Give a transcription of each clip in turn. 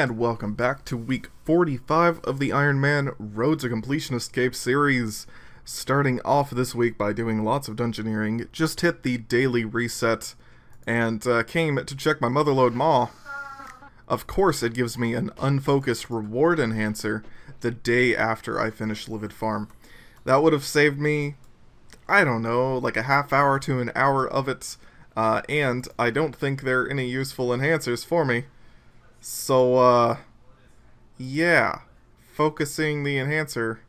And welcome back to week 45 of the Iron Man Road to Completionist Cape series. Starting off this week by doing lots of dungeoneering, just hit the daily reset and uh, came to check my motherlode maw. Of course, it gives me an unfocused reward enhancer the day after I finish Livid Farm. That would have saved me, I don't know, like a half hour to an hour of it, uh, and I don't think there are any useful enhancers for me. So, uh, yeah, focusing the enhancer.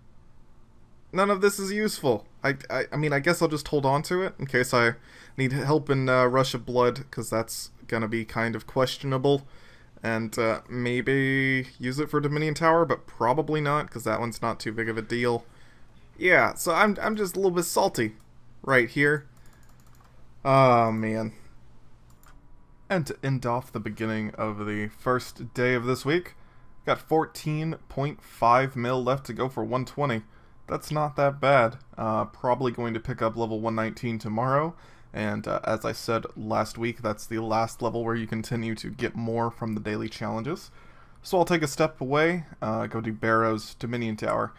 None of this is useful. I, I, I mean, I guess I'll just hold on to it in case I need help in uh, Rush of Blood, because that's gonna be kind of questionable. And uh, maybe use it for Dominion Tower, but probably not, because that one's not too big of a deal. Yeah, so I'm, I'm just a little bit salty right here. Oh, man. And to end off the beginning of the first day of this week, got 14.5 mil left to go for 120. That's not that bad. Uh, probably going to pick up level 119 tomorrow. And uh, as I said last week, that's the last level where you continue to get more from the daily challenges. So I'll take a step away, uh, go do Barrows, Dominion Tower,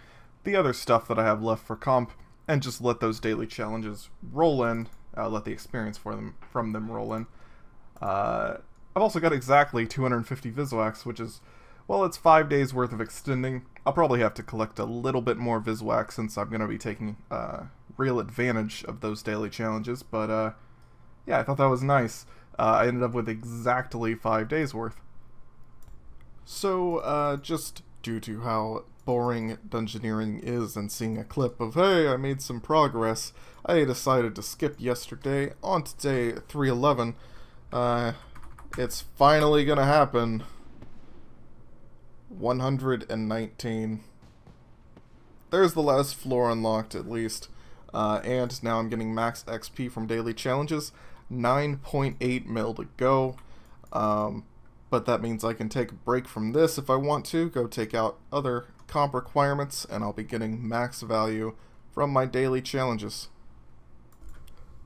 the other stuff that I have left for comp, and just let those daily challenges roll in, uh, let the experience for them from them roll in. Uh, I've also got exactly 250 Viswax, which is, well, it's five days worth of extending. I'll probably have to collect a little bit more Viswax since I'm going to be taking uh, real advantage of those daily challenges, but uh, yeah, I thought that was nice. Uh, I ended up with exactly five days worth. So, uh, just due to how boring dungeoneering is and seeing a clip of, hey, I made some progress, I decided to skip yesterday on to day 311 uh, it's finally gonna happen. 119. There's the last floor unlocked, at least. Uh, and now I'm getting max XP from daily challenges. 9.8 mil to go. Um, but that means I can take a break from this if I want to, go take out other comp requirements, and I'll be getting max value from my daily challenges.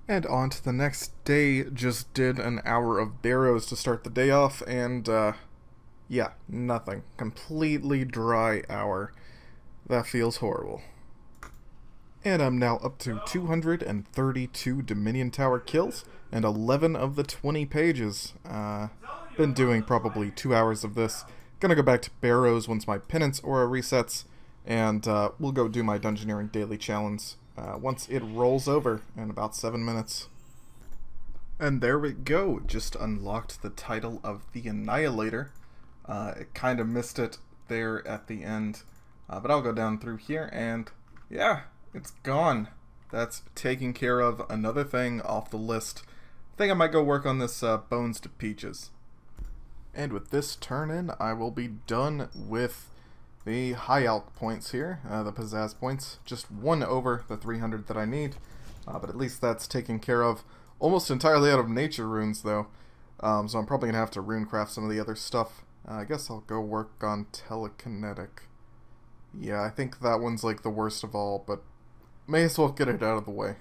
And on to the next day, just did an hour of barrows to start the day off, and, uh, yeah, nothing. Completely dry hour. That feels horrible. And I'm now up to 232 Dominion Tower kills, and 11 of the 20 pages. Uh, been doing probably two hours of this. Gonna go back to Barrows once my penance aura resets, and uh, we'll go do my Dungeoneering Daily Challenge uh, once it rolls over in about seven minutes. And there we go, just unlocked the title of the Annihilator. Uh, it kind of missed it there at the end, uh, but I'll go down through here and yeah, it's gone. That's taking care of another thing off the list. I think I might go work on this uh, Bones to Peaches. And with this turn in, I will be done with the high alch points here, uh, the pizzazz points, just one over the 300 that I need, uh, but at least that's taken care of. Almost entirely out of nature runes though, um, so I'm probably gonna have to runecraft some of the other stuff. Uh, I guess I'll go work on telekinetic. Yeah, I think that one's like the worst of all, but may as well get it out of the way.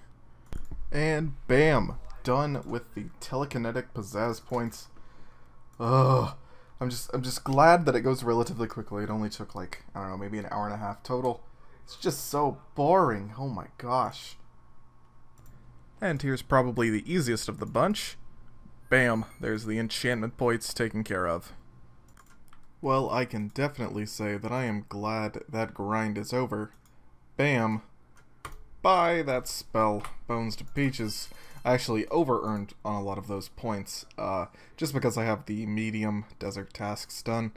And bam! Done with the telekinetic pizzazz points. Ugh. I'm just I'm just glad that it goes relatively quickly. It only took like I don't know, maybe an hour and a half total. It's just so boring. Oh my gosh. And here's probably the easiest of the bunch. Bam, there's the enchantment points taken care of. Well, I can definitely say that I am glad that grind is over. Bam. Bye, that spell. Bones to Peaches. I actually over-earned on a lot of those points, uh, just because I have the medium desert tasks done.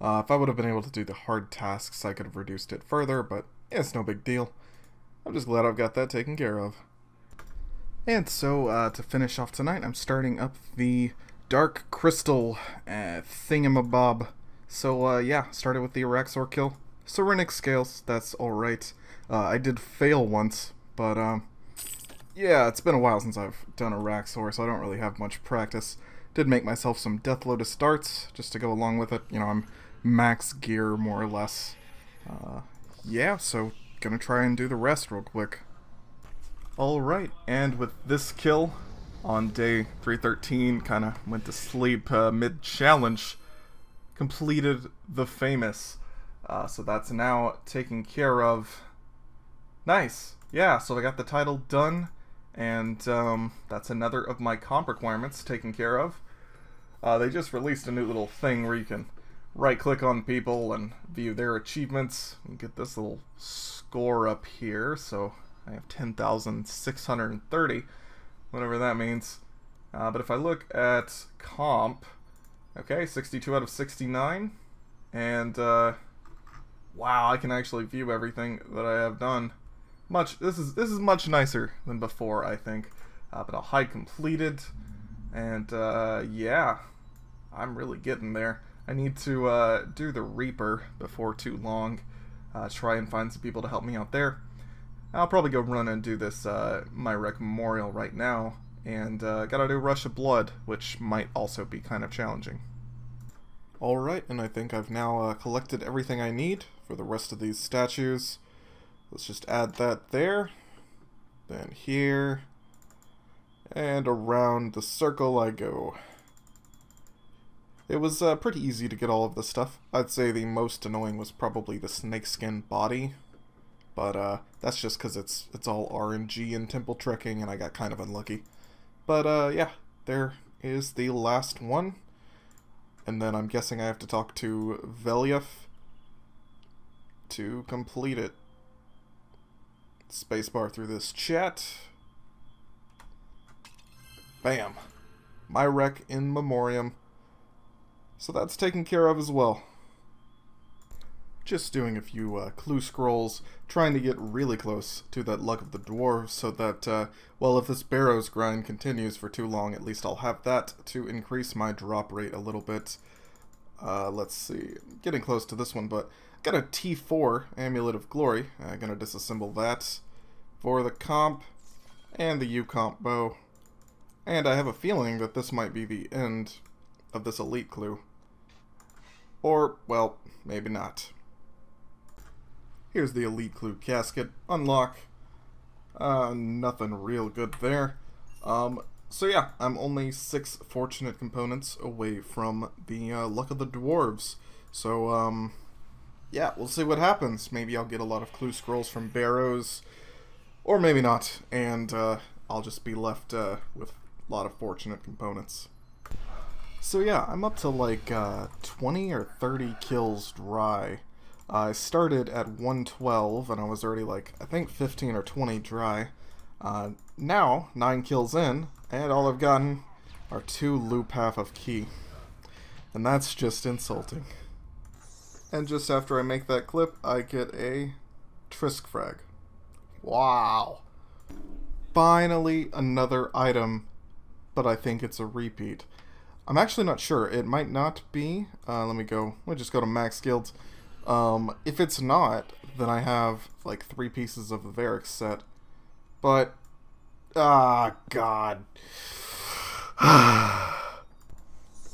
Uh, if I would have been able to do the hard tasks, I could have reduced it further, but it's no big deal. I'm just glad I've got that taken care of. And so, uh, to finish off tonight, I'm starting up the Dark Crystal uh, thingamabob. So, uh, yeah, started with the Araxxor kill. Serenic scales, that's alright. Uh, I did fail once, but, um, yeah, it's been a while since I've done Araxxor, so I don't really have much practice. Did make myself some Death Lotus darts, just to go along with it. You know, I'm max gear, more or less. Uh, yeah, so gonna try and do the rest real quick. Alright, and with this kill on day 313, kind of went to sleep uh, mid-challenge. completed the famous. Uh, so that's now taken care of. Nice. Yeah, so I got the title done, and um, that's another of my comp requirements taken care of. Uh, they just released a new little thing where you can right click on people and view their achievements and get this little score up here. So I have 10,630, whatever that means. Uh, but if I look at comp, okay, 62 out of 69, and uh, wow, I can actually view everything that I have done. Much this is this is much nicer than before, I think. Uh, but I'll hide completed, and uh, yeah, I'm really getting there. I need to uh, do the Reaper before too long. Uh, try and find some people to help me out there. I'll probably go run and do this uh, Myreque Memorial right now. And uh, gotta do Rush of Blood, which might also be kind of challenging. Alright, and I think I've now collected everything I need for the rest of these statues. Let's just add that there. Then here. And around the circle I go. It was uh, pretty easy to get all of this stuff. I'd say the most annoying was probably the snakeskin body. But uh, that's just because it's, it's all RNG and temple trekking and I got kind of unlucky. But uh, yeah, there is the last one. And then I'm guessing I have to talk to Veliaf to complete it. Spacebar through this chat. Bam. Myreque in memoriam. So that's taken care of as well. Just doing a few uh, clue scrolls, trying to get really close to that luck of the dwarves so that, uh, well, if this Barrows grind continues for too long, at least I'll have that to increase my drop rate a little bit. Uh, let's see, getting close to this one, but got a T4 Amulet of Glory. I'm gonna disassemble that for the comp and the U-comp bow. And I have a feeling that this might be the end of this elite clue. Or, well, maybe not. Here's the Elite Clue casket. Unlock. Uh, nothing real good there. Um, so yeah, I'm only six fortunate components away from the uh, Luck of the Dwarves. So, um, yeah, we'll see what happens. Maybe I'll get a lot of clue scrolls from Barrows, or maybe not, and uh, I'll just be left uh, with a lot of fortunate components. So yeah, I'm up to like uh, 20 or 30 kills dry. I started at 112 and I was already like, I think 15 or 20 dry. Uh, now, 9 kills in, and all I've gotten are 2 loop half of key. And that's just insulting. And just after I make that clip, I get a Trisk frag. Wow. Finally, another item, but I think it's a repeat. I'm actually not sure. It might not be. Uh, let me go. Let me just go to max guilds. Um, if it's not, then I have like three pieces of the Verac's set. But, ah, God.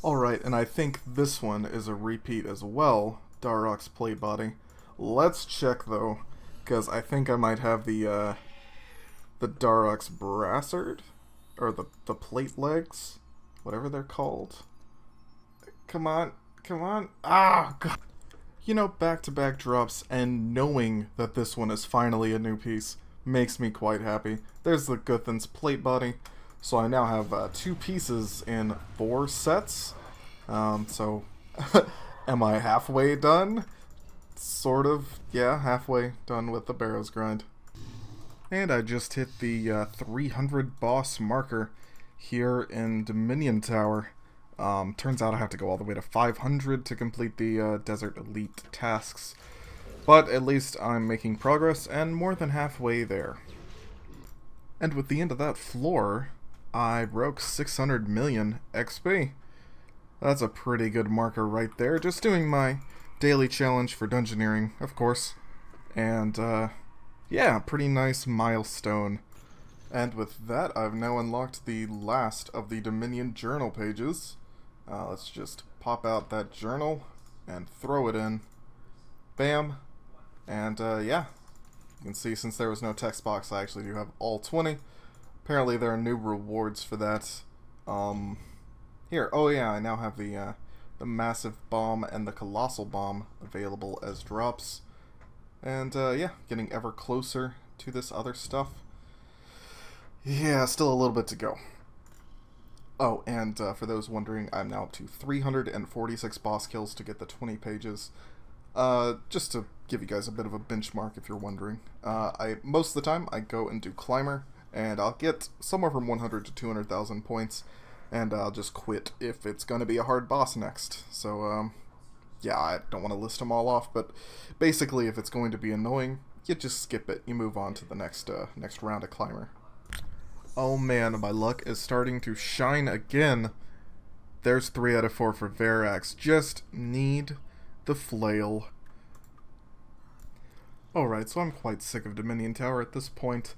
Alright, and I think this one is a repeat as well. Dharok's plate body. Let's check though, because I think I might have the, uh, the Dharok's brassard? Or the, the plate legs? whatever they're called. Come on, come on. Ah, God. You know, back-to-back -back drops and knowing that this one is finally a new piece makes me quite happy. There's the Guthan's plate body. So I now have uh, two pieces in four sets. Um, so, am I halfway done? Sort of, yeah, halfway done with the Barrows grind. And I just hit the uh, 300 boss marker here in Dominion Tower. Um, turns out I have to go all the way to 500 to complete the uh, Desert Elite tasks. But at least I'm making progress and more than halfway there. And with the end of that floor, I broke 600 million XP. That's a pretty good marker right there. Just doing my daily challenge for Dungeoneering, of course. And, uh, yeah, pretty nice milestone. And with that, I've now unlocked the last of the Dominion journal pages. Uh, let's just pop out that journal and throw it in. Bam. And uh, yeah, you can see since there was no text box, I actually do have all 20. Apparently there are new rewards for that. Um, here, oh yeah, I now have the uh, the Massive Bomb and the Colossal Bomb available as drops. And uh, yeah, getting ever closer to this other stuff. Yeah, still a little bit to go. Oh, and uh, for those wondering, I'm now up to 346 boss kills to get the 20 pages. Uh, just to give you guys a bit of a benchmark if you're wondering. Uh, I Most of the time, I go and do Climber, and I'll get somewhere from 100 to 200,000 points, and I'll just quit if it's going to be a hard boss next. So, um, yeah, I don't want to list them all off, but basically, if it's going to be annoying, you just skip it. You move on to the next, uh, next round of Climber. Oh man, my luck is starting to shine again. There's 3 out of 4 for Verac's. Just need the flail. Alright, so I'm quite sick of Dominion Tower at this point.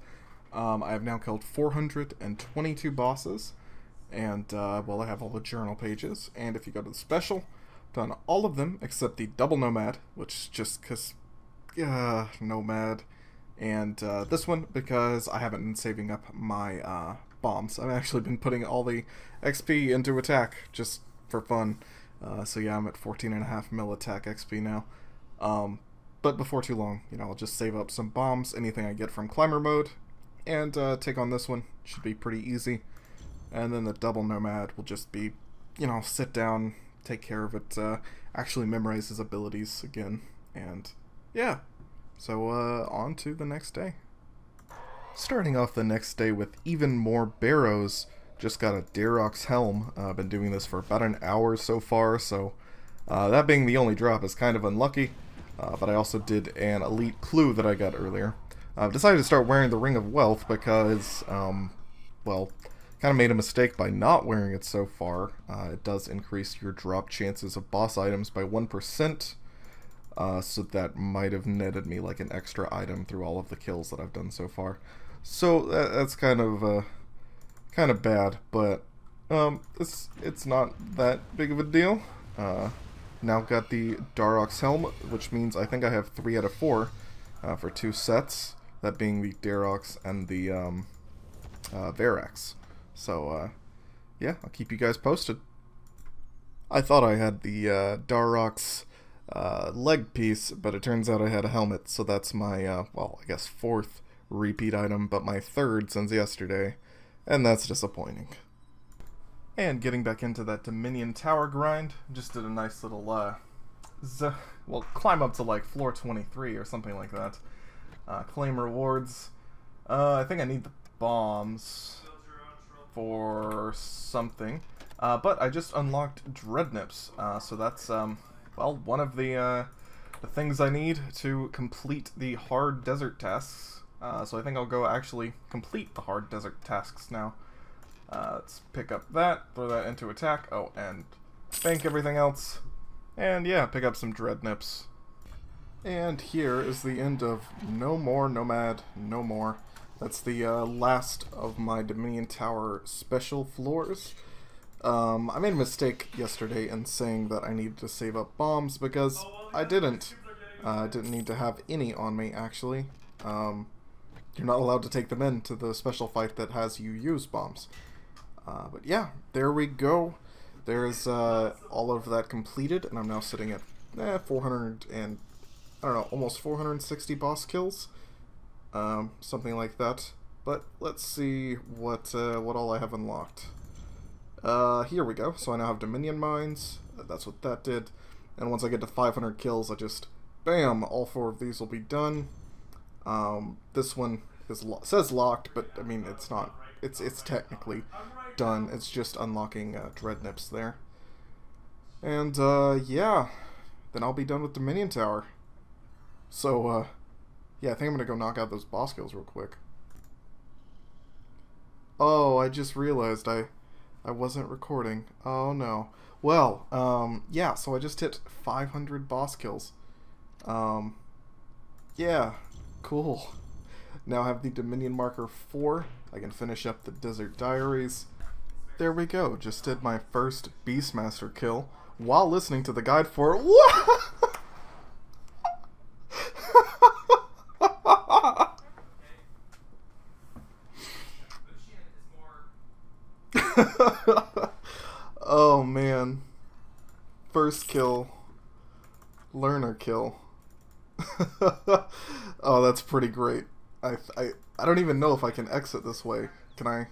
Um, I have now killed 422 bosses. And, uh, well, I have all the journal pages. And if you go to the special, done all of them except the double nomad, which is just because, uh, nomad and uh, this one because I haven't been saving up my uh, bombs. I've actually been putting all the XP into attack just for fun. Uh, so yeah, I'm at 14 and a half mil attack XP now. Um, but before too long, you know, I'll just save up some bombs, anything I get from climber mode, and uh, take on this one. Should be pretty easy. And then the double nomad will just be, you know, sit down, take care of it, uh, actually memorize his abilities again, and yeah, so, uh, on to the next day. Starting off the next day with even more barrows. Just got a Dharok's helm. I've uh, been doing this for about an hour so far, so uh, that being the only drop is kind of unlucky. Uh, but I also did an elite clue that I got earlier. I've decided to start wearing the Ring of Wealth because, um, well, kind of made a mistake by not wearing it so far. Uh, it does increase your drop chances of boss items by 1%, uh, so that might have netted me like an extra item through all of the kills that I've done so far. So that, that's kind of uh, kind of bad, but um, it's it's not that big of a deal. Uh, now got the Dharok's helm, which means I think I have three out of four uh, for two sets. That being the Dharok's and the um, uh, Verac's. So uh, yeah, I'll keep you guys posted. I thought I had the uh, Dharok's uh, leg piece, but it turns out I had a helmet, so that's my, uh, well, I guess fourth repeat item, but my third since yesterday, and that's disappointing. And getting back into that Dominion Tower grind, just did a nice little, uh, well, climb up to like floor 23 or something like that. Uh, claim rewards. Uh, I think I need the bombs for something. Uh, but I just unlocked Dreadnips, uh, so that's, um, well, one of the, uh, the things I need to complete the hard desert tasks. Uh, so I think I'll go actually complete the hard desert tasks now. Uh, let's pick up that, throw that into attack, oh, and bank everything else. And yeah, pick up some dread nips. And here is the end of No More Nomad, No More. That's the uh, last of my Dominion Tower special floors. Um, I made a mistake yesterday in saying that I needed to save up bombs because I didn't. Uh, I didn't need to have any on me, actually. Um, you're not allowed to take them in to the special fight that has you use bombs. Uh, but yeah, there we go. There's uh, all of that completed, and I'm now sitting at eh, 400 and, I don't know, almost 460 boss kills. Um, something like that. But let's see what, uh, what all I have unlocked. Uh, here we go. So I now have Dominion Mines. That's what that did. And once I get to 500 kills, I just, bam, all four of these will be done. Um, this one is lo says locked, but I mean, it's not. It's it's technically done. It's just unlocking uh, Dreadnips there. And, uh, yeah. Then I'll be done with Dominion Tower. So, uh, yeah, I think I'm gonna go knock out those boss kills real quick. Oh, I just realized I I wasn't recording. Oh no. Well, um, yeah, so I just hit 500 boss kills. Um, yeah, cool. Now I have the Dominion Marker 4. I can finish up the Desert Diaries. There we go. Just did my first Beastmaster kill while listening to the guide for it. first kill, learner kill. oh, that's pretty great. I, I, I don't even know if I can exit this way. Can I,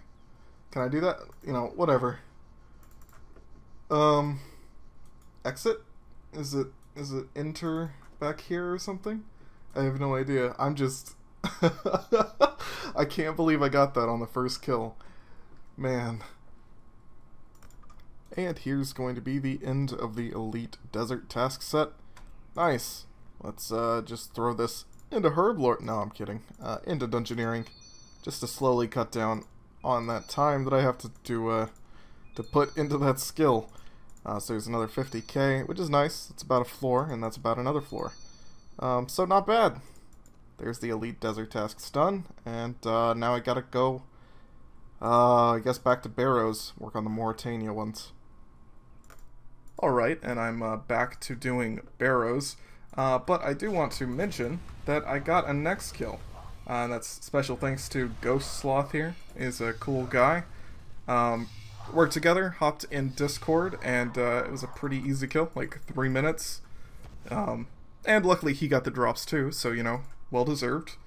can I do that? You know, whatever. Um, exit? Is it, is it enter back here or something? I have no idea. I'm just, I can't believe I got that on the first kill. Man. And here's going to be the end of the Elite Desert task set. Nice. Let's uh, just throw this into Herblore. No, I'm kidding. Uh, into Dungeoneering. Just to slowly cut down on that time that I have to, to, uh, to put into that skill. Uh, so there's another 50k, which is nice. It's about a floor, and that's about another floor. Um, so not bad. There's the Elite Desert tasks done, and uh, now I gotta go, uh, I guess back to Barrows, work on the Mauritania ones. Alright, and I'm uh, back to doing Barrows. Uh, but I do want to mention that I got a Nex kill. Uh, that's special thanks to Ghost Sloth here. Is a cool guy. Um, worked together, hopped in Discord, and uh, it was a pretty easy kill, like three minutes. Um, and luckily he got the drops too, so you know, well deserved.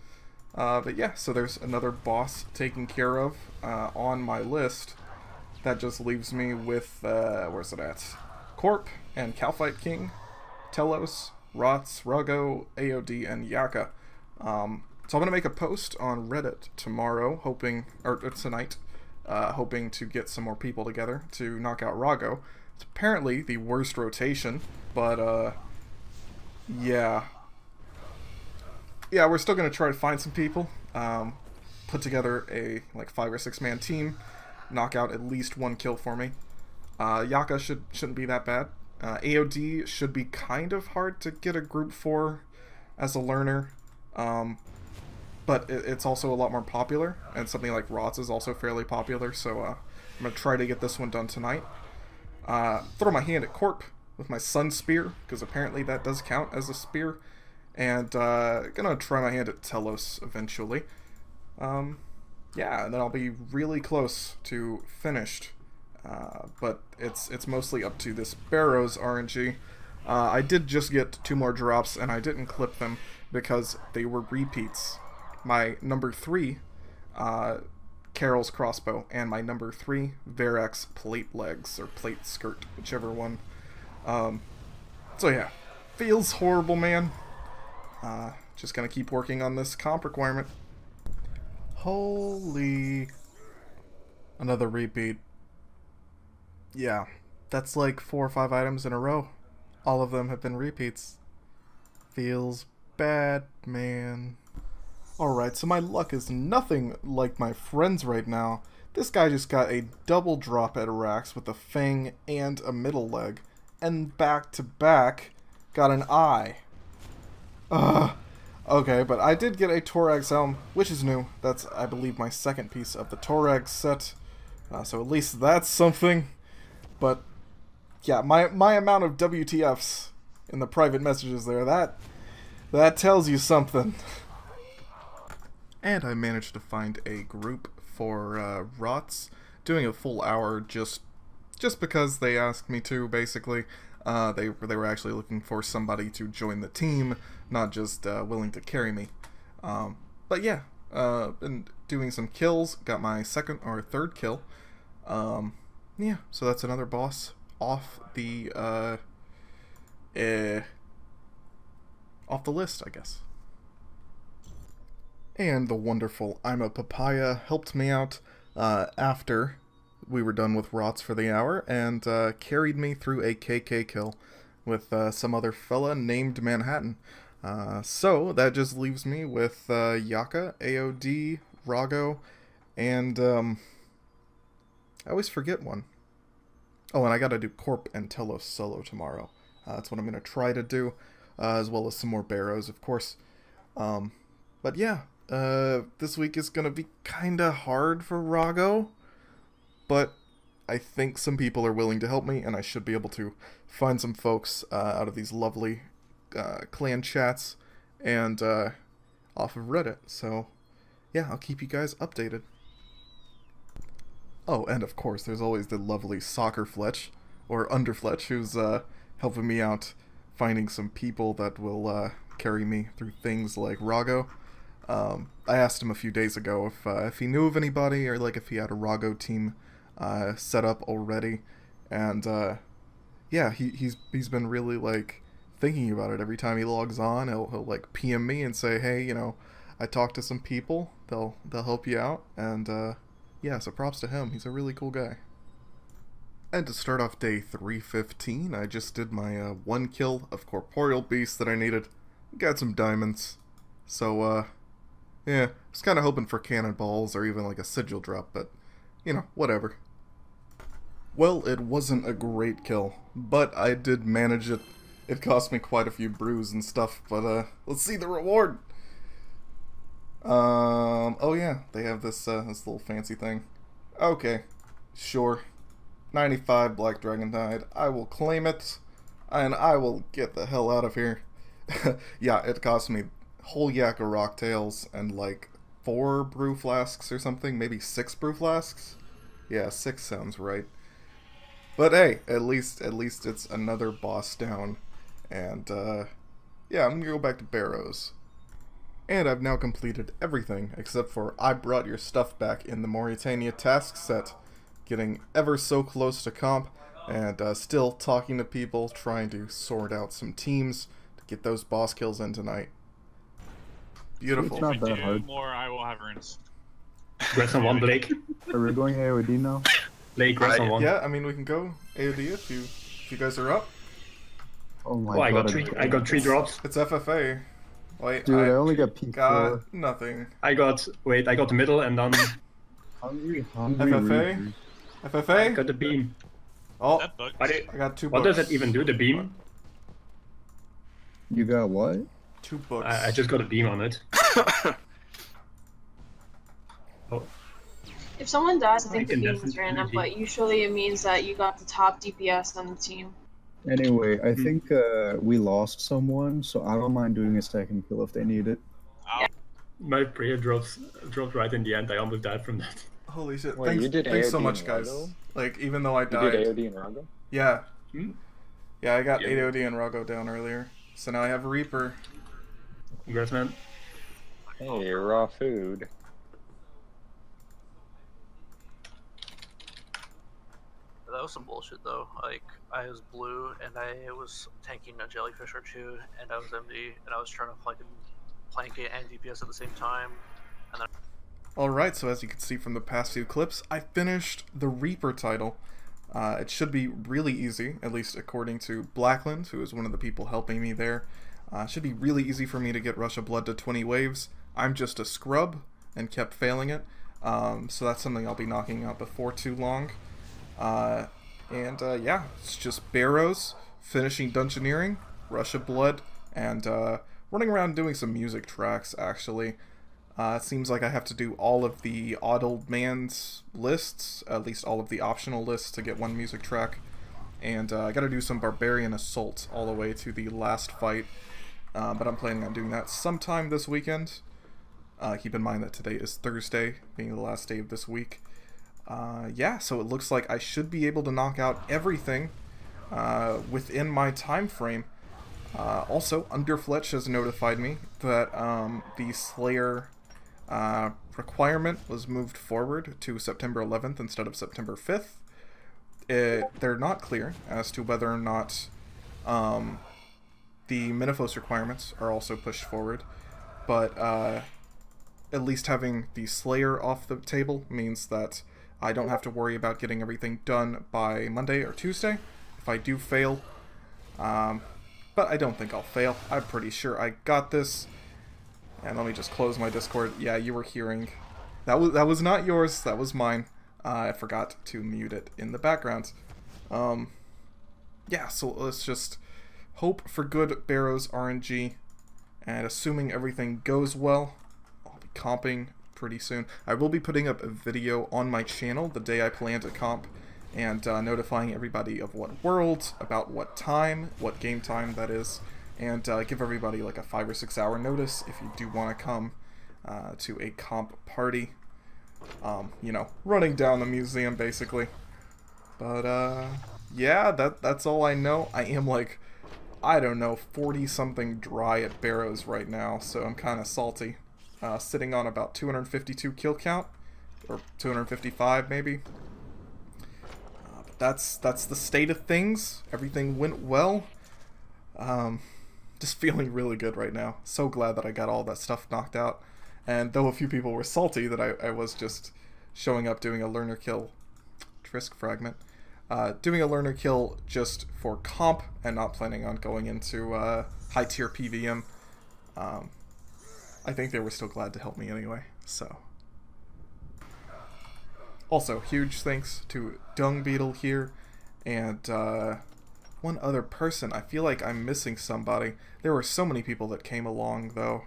Uh, but yeah, so there's another boss taken care of uh, on my list. That just leaves me with, where's it at? Corp and Kalphite King, Telos, Rots, Rago, AOD, and Yaka. Um, so I'm going to make a post on Reddit tomorrow, hoping, or tonight, uh, hoping to get some more people together to knock out Rago. It's apparently the worst rotation, but, uh, yeah. Yeah, we're still going to try to find some people, um, put together a, like, five or six man team, knock out at least one kill for me. Uh, Yaka should, shouldn't be that bad. Uh, AOD should be kind of hard to get a group for as a learner, um, but it, it's also a lot more popular, and something like Rots is also fairly popular, so uh, I'm to try to get this one done tonight. Uh, throw my hand at Corp with my Sun Spear, because apparently that does count as a spear, and uh, gonna try my hand at Telos eventually. Um, yeah, and then I'll be really close to finished. Uh, but it's it's mostly up to this Barrows RNG. Uh, I did just get two more drops, and I didn't clip them because they were repeats. My number three, uh, Karil's crossbow, and my number three, Verac's plate legs, or plate skirt, whichever one. Um, so yeah, feels horrible, man. Uh, just gonna keep working on this comp requirement. Holy... Another repeat. Yeah, that's like four or five items in a row. All of them have been repeats. Feels bad, man. Alright, so my luck is nothing like my friends right now. This guy just got a double drop at Arax with a fang and a middle leg. And back to back, got an eye. Ugh. Okay, but I did get a Torag's Helm, which is new. That's, I believe, my second piece of the Torag set. Uh, so at least that's something. But yeah, my my amount of WTFs in the private messages there, that that tells you something. and I managed to find a group for uh, Rots, doing a full hour just just because they asked me to, basically. Uh, they, they were actually looking for somebody to join the team, not just uh, willing to carry me. Um, but yeah, uh, been doing some kills, got my second or third kill. Um, yeah, so that's another boss off the uh, eh, off the list, I guess. And the wonderful I'm a Papaya helped me out uh, after we were done with Rots for the hour and uh, carried me through a KK kill with uh, some other fella named Manhattan. Uh, so that just leaves me with uh, Yaka, AOD, Rago, and um, I always forget one. Oh, and I gotta do Corp and Telos solo tomorrow. Uh, that's what I'm gonna try to do, uh, as well as some more Barrows, of course. Um, but yeah, uh, this week is gonna be kinda hard for Rago, but I think some people are willing to help me, and I should be able to find some folks uh, out of these lovely uh, clan chats and uh, off of Reddit. So, yeah, I'll keep you guys updated. Oh, and of course, there's always the lovely Soccer Fletch, or Underfletch, who's uh, helping me out, finding some people that will uh, carry me through things like Rago. Um, I asked him a few days ago if uh, if he knew of anybody or like if he had a Rago team uh, set up already, and uh, yeah, he he's he's been really like thinking about it every time he logs on. He'll he'll like PM me and say, hey, you know, I talked to some people. They'll they'll help you out, and uh, yeah, so props to him. He's a really cool guy. And to start off day 315, I just did my uh, one kill of Corporeal Beast that I needed. Got some diamonds. So, uh, yeah, I was kind of hoping for cannonballs or even like a sigil drop, but, you know, whatever. Well, it wasn't a great kill, but I did manage it. It cost me quite a few brews and stuff, but, uh, let's see the reward! Um, oh yeah, they have this, uh, this little fancy thing. Okay, sure. 95 Black Dragonhide. I will claim it, and I will get the hell out of here. yeah, it cost me whole yak of rock tails and like four brew flasks or something, maybe six brew flasks. Yeah, six sounds right. But hey, at least at least it's another boss down, and uh, yeah, I'm gonna go back to Barrows. And I've now completed everything except for I brought your stuff back in the Mauritania task set getting ever so close to comp, and uh, still talking to people, trying to sort out some teams to get those boss kills in tonight. Beautiful. It's not that hard. more, I will have runes. Rest on one, Blake. Are we going AOD now? Blake, rest on one. Yeah, I mean we can go AOD if you if you guys are up. Oh my Oh, I god. got three. I got three drops. It's FFA. Wait, Dude, I, I only got P4. got nothing. I got. Wait, I got the middle and then Hungry, hungry. FFA? Reapers. I FFA? got the beam. Oh, That book. Why did, I got two what books. does it even do? The beam? You got what? Two books. I, I just got a beam on it. oh, If someone dies, I I think the beam is random, but usually it means that you got the top DPS on the team. Anyway, I Hmm. think uh, we lost someone, so I don't mind doing a second kill if they need it. Ow. my prayer drops dropped right in the end. I almost died from that. Holy shit! Wait, thanks, you did thanks so much, guys. Rago? Like even though I You died, did AOD and Rago? yeah, Hmm? yeah, I got Yeah. AOD and Rago down earlier, so now I have Reaper. Congrats, man. Hey, raw food. That was some bullshit though. Like I was blue and I was tanking a jellyfish or two, and I was empty, and I was trying to like plank it and DPS at the same time. And Alright, so as you can see from the past few clips, I finished the Reaper title. Uh, it should be really easy, at least according to Blackland, who is one of the people helping me there. Uh, should be really easy for me to get Rush of Blood to 20 waves. I'm just a scrub and kept failing it, um, so that's something I'll be knocking out before too long. Uh, and uh, yeah, it's just Barrows, finishing Dungeoneering, Rush of Blood, and uh, running around doing some music tracks actually. Uh, it seems like I have to do all of the Odd Old Man's lists, at least all of the optional lists to get one music track. And uh, I gotta do some Barbarian Assault all the way to the last fight. Uh, but I'm planning on doing that sometime this weekend. Uh, keep in mind that today is Thursday, being the last day of this week. Uh, yeah, so it looks like I should be able to knock out everything uh, within my time frame. Uh, also, Underfletch has notified me that um, the Slayer uh, requirement was moved forward to September 11th instead of September 5th. It, they're not clear as to whether or not um, the Minifos requirements are also pushed forward, but uh, at least having the Slayer off the table means that I don't have to worry about getting everything done by Monday or Tuesday. If I do fail, um, but I don't think I'll fail. I'm pretty sure I got this. And let me just close my Discord. Yeah, you were hearing. That was that was not yours. That was mine. Uh, I forgot to mute it in the background. Um, yeah, so let's just hope for good Barrows RNG. And assuming everything goes well, I'll be comping pretty soon. I will be putting up a video on my channel the day I plan to comp and uh, notifying everybody of what world, about what time, what game time that is, and uh, give everybody like a five or six hour notice if you do want to come uh, to a comp party. Um, you know, running down the museum basically. But uh, yeah, that that's all I know. I am like, I don't know, 40 something dry at Barrows right now, so I'm kind of salty. Uh, sitting on about 252 kill count, or 255 maybe. Uh, but that's that's the state of things. Everything went well. Um, just feeling really good right now. So glad that I got all that stuff knocked out. And though a few people were salty that I, I was just showing up doing a learner kill Trisk fragment, uh, doing a learner kill just for comp and not planning on going into uh, high tier PVM, um, I think they were still glad to help me anyway. So. Also, huge thanks to Dung Beetle here and uh, one other person. I feel like I'm missing somebody. There were so many people that came along, though.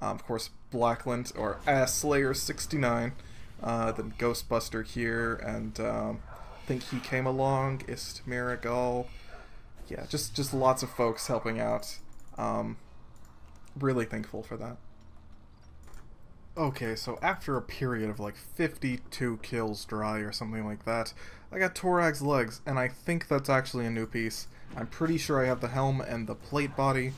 Um, of course, Blackland or Ass Slayer 69, uh, then Ghostbuster here, and um, I think he came along. Ist Miragal. Yeah, just just lots of folks helping out. Um, really thankful for that. Okay, so after a period of like 52 kills dry or something like that, I got Torag's legs, and I think that's actually a new piece. I'm pretty sure I have the helm and the plate body,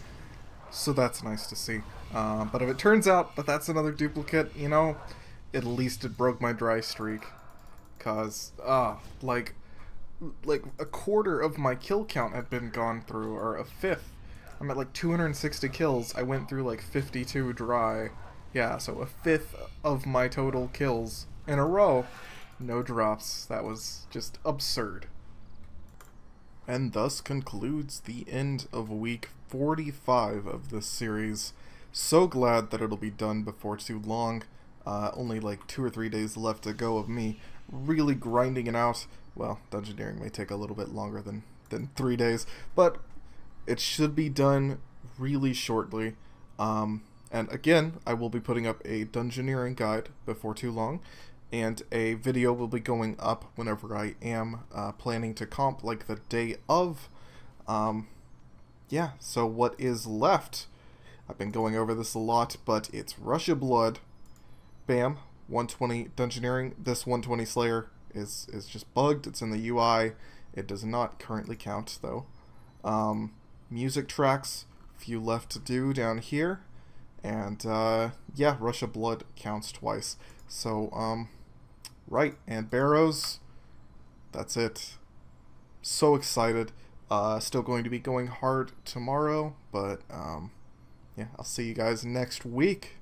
so that's nice to see. Uh, but if it turns out that that's another duplicate, you know, at least it broke my dry streak. Cause, ah, uh, like, like a quarter of my kill count had been gone through, or a fifth. I'm at like 260 kills. I went through like 52 dry. Yeah, so a fifth of my total kills in a row. No drops. That was just absurd. And thus concludes the end of week 45 of this series. So glad that it'll be done before too long. Uh, only like two or three days left to go of me really grinding it out. Well, dungeoneering may take a little bit longer than, than three days, but it should be done really shortly. Um, and again, I will be putting up a dungeoneering guide before too long, and a video will be going up whenever I am uh, planning to comp, like the day of. Um, yeah, so what is left? I've been going over this a lot, but it's Rush of Blood, bam, 120 Dungeoneering. This 120 Slayer is, is just bugged. It's in the UI. It does not currently count, though. Um, music tracks, few left to do down here. And, uh, yeah, Rush of Blood counts twice. So, um, right, and Barrows, that's it. So excited. Uh, still going to be going hard tomorrow, but, um, yeah, I'll see you guys next week.